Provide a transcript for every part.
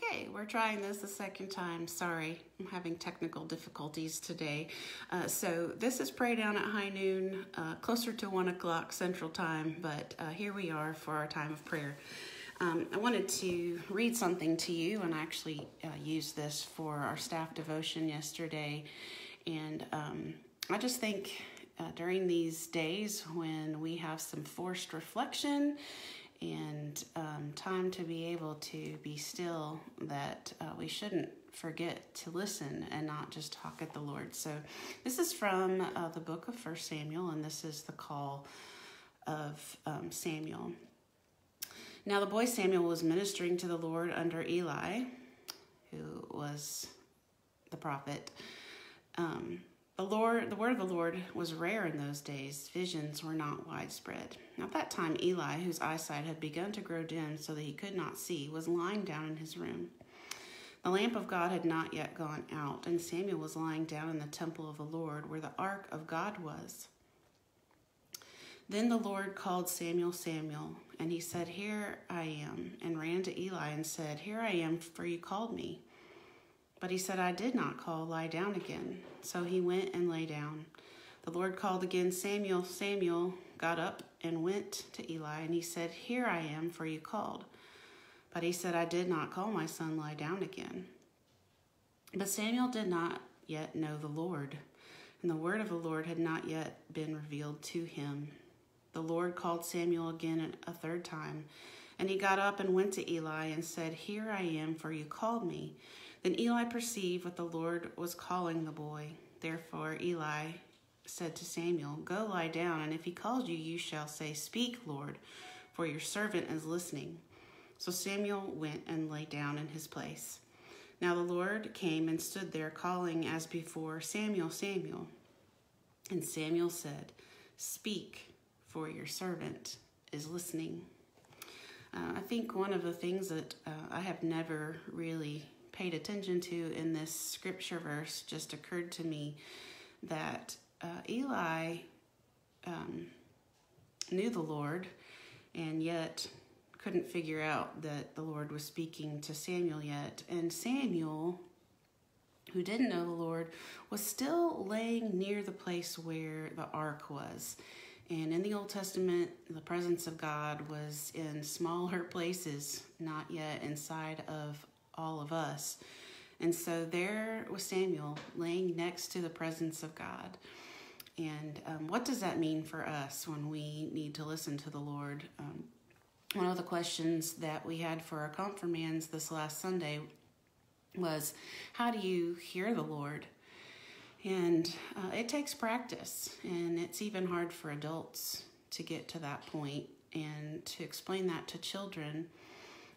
Okay, we're trying this the second time. Sorry, I'm having technical difficulties today. Uh, so, this is Pray Down at High Noon, uh, closer to 1 o'clock Central Time, but uh, here we are for our time of prayer. Um, I wanted to read something to you, and I actually uh, used this for our staff devotion yesterday. And um, I just think uh, during these days when we have some forced reflection and um, time to be able to be still that uh, we shouldn't forget to listen and not just talk at the lord. So this is from uh, the book of first samuel and this is the call of um, samuel. Now the boy samuel was ministering to the lord under eli who was the prophet. Um, the Lord, the word of the Lord was rare in those days. Visions were not widespread. At that time, Eli, whose eyesight had begun to grow dim so that he could not see, was lying down in his room. The lamp of God had not yet gone out, and Samuel was lying down in the temple of the Lord, where the ark of God was. Then the Lord called Samuel, Samuel, and he said, Here I am, and ran to Eli and said, Here I am, for you called me. But he said, I did not call, lie down again. So he went and lay down. The Lord called again, Samuel, Samuel, got up and went to Eli, and he said, Here I am, for you called. But he said, I did not call my son, lie down again. But Samuel did not yet know the Lord, and the word of the Lord had not yet been revealed to him. The Lord called Samuel again a third time, and he got up and went to Eli and said, Here I am, for you called me. Then Eli perceived what the Lord was calling the boy. Therefore Eli said to Samuel, Go lie down, and if he calls you, you shall say, Speak, Lord, for your servant is listening. So Samuel went and lay down in his place. Now the Lord came and stood there, calling as before, Samuel, Samuel. And Samuel said, Speak, for your servant is listening. Uh, I think one of the things that uh, I have never really paid attention to in this scripture verse just occurred to me that uh, Eli um, knew the Lord and yet couldn't figure out that the Lord was speaking to Samuel yet. And Samuel, who didn't know the Lord, was still laying near the place where the ark was. And in the Old Testament, the presence of God was in smaller places, not yet inside of all of us. And so there was Samuel laying next to the presence of God. And um, what does that mean for us when we need to listen to the Lord? Um, one of the questions that we had for our confirmands this last Sunday was How do you hear the Lord? And uh, it takes practice, and it's even hard for adults to get to that point and to explain that to children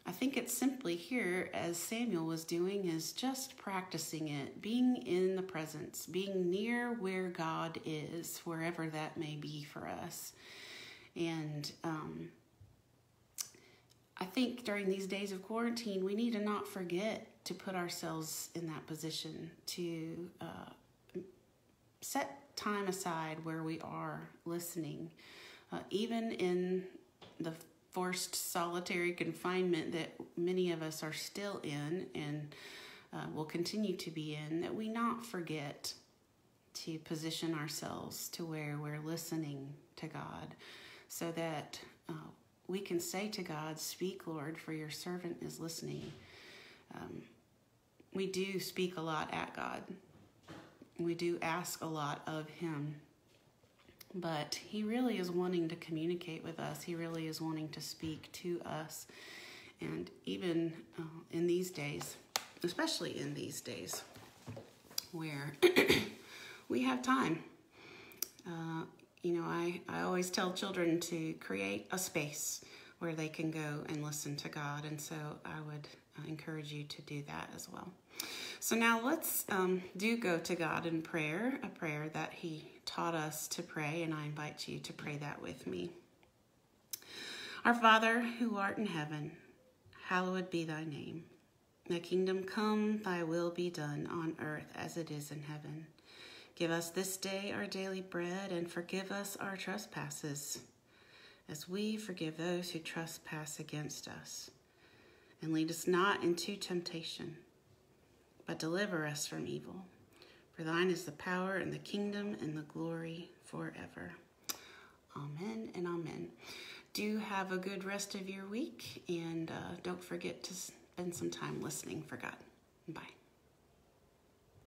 I think it's simply here, as Samuel was doing, is just practicing it, being in the presence, being near where God is, wherever that may be for us. And um, I think during these days of quarantine, we need to not forget to put ourselves in that position to uh, set time aside where we are listening, uh, even in the forced solitary confinement that many of us are still in and uh, will continue to be in, that we not forget to position ourselves to where we're listening to God so that uh, we can say to God, Speak, Lord, for your servant is listening. Um, we do speak a lot at God, we do ask a lot of Him but he really is wanting to communicate with us. He really is wanting to speak to us. And even uh, in these days, especially in these days where we have time, uh, you know, I, I always tell children to create a space where they can go and listen to God. And so I would uh, encourage you to do that as well. So now let's um, do go to God in prayer, a prayer that He taught us to pray, and I invite you to pray that with me. Our Father, who art in heaven, hallowed be thy name. Thy kingdom come, thy will be done on earth as it is in heaven. Give us this day our daily bread, and forgive us our trespasses, as we forgive those who trespass against us and lead us not into temptation, but deliver us from evil. For thine is the power and the kingdom and the glory forever. Amen and amen. Do have a good rest of your week and uh, don't forget to spend some time listening for God. Bye.